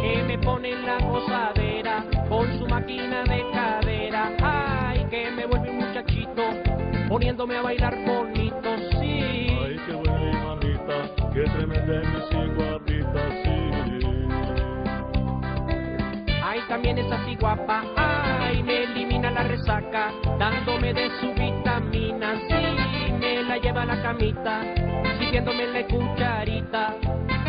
que me pone en la gozadera con su máquina de cadera. Ay, que me vuelve un muchachito poniéndome a bailar bonito, sí. Ay, que vuelve manita, que tremenda mis igualitas, sí. Ay, también es así guapa, ay, me elimina la resaca dándome de su vitamina, sí. Me la lleva a la camita, siguiéndome la cucharita.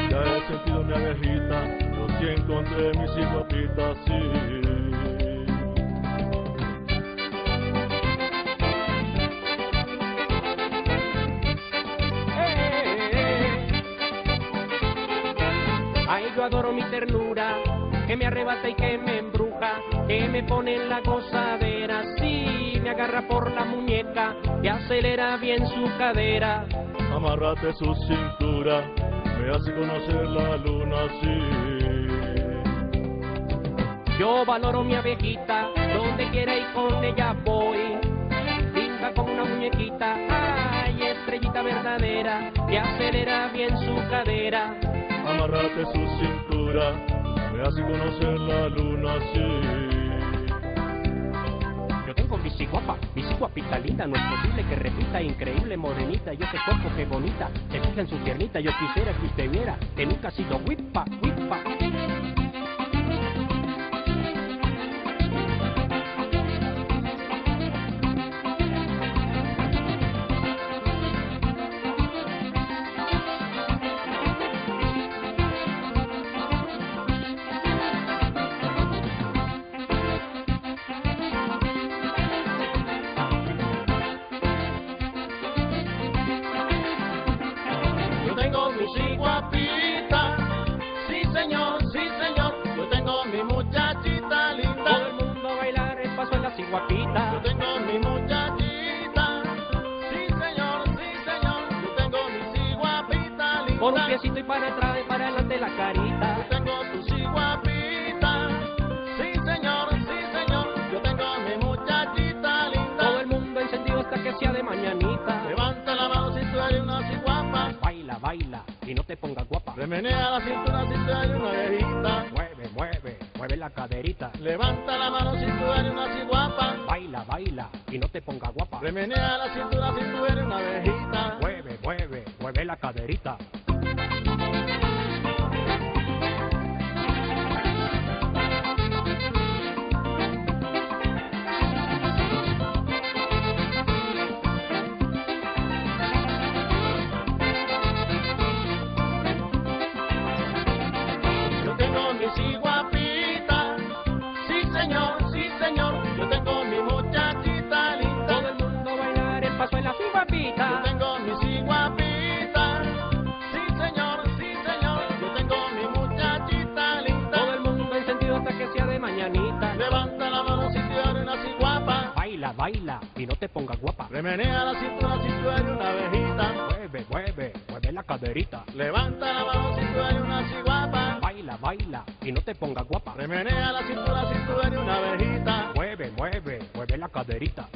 Ya he sentido mi abejita sí encontré mi guapita, sí. Ay, yo adoro mi ternura, que me arrebata y que me embruja, que me pone en la gozadera, sí, me agarra por la muñeca, y acelera bien su cadera. Amarrate su cintura, me hace conocer la luna, sí. Yo valoro mi abejita, donde quiera y con ella voy. Linda como una muñequita, ay, estrellita verdadera, que acelera bien su cadera. Amarrate su cintura, me hace conocer la luna, sí. Yo tengo bici guapa, bici guapita linda, no es posible que repita, increíble morenita, yo ese cuerpo que bonita, se fija en su piernita, yo quisiera que usted viera, que nunca ha sido whipa, whipa. Mi sí guapita, sí señor, sí señor. Yo tengo mi muchachita Todo el linda. mundo a bailar el paso en la ciguapita. Yo tengo mi muchachita, sí señor, sí señor. Yo tengo mi sí guapita Por un linda. piecito y para atrás y para adelante la carita. Yo tengo tu sí guapita, sí señor, sí señor. Yo tengo mi muchachita Todo linda. el mundo encendido hasta que sea de mañanita. Levanta la mano si tú eres una sí guapa. Baila, baila te pongas guapa. Remenea la cintura si tú eres una viejita. Mueve, mueve, mueve la caderita. Levanta la mano si tú eres una sí guapa. Baila, baila y no te pongas guapa. Remenea la cintura si tú eres una viejita. Mueve, mueve, mueve la caderita. Sí guapita. Sí, señor, sí, señor. Yo tengo mi muchachita Todo linda. el mundo bailar el paso en la Yo ciguapita. tengo mi sí guapita. Sí, señor, sí, señor. Yo tengo mi muchachita Todo linda. el mundo encendido hasta que sea de mañanita. Levanta la mano si tú eres una sí guapa. Baila, baila y no te pongas guapa. Remenea la cintura si tú eres una viejita. Mueve, mueve, mueve la caderita. Levanta la mano si tú eres una sí guapa. Baila, baila y no te pongas guapa. Remenea la cintura tú eres una viejita. Mueve, mueve, mueve la caderita.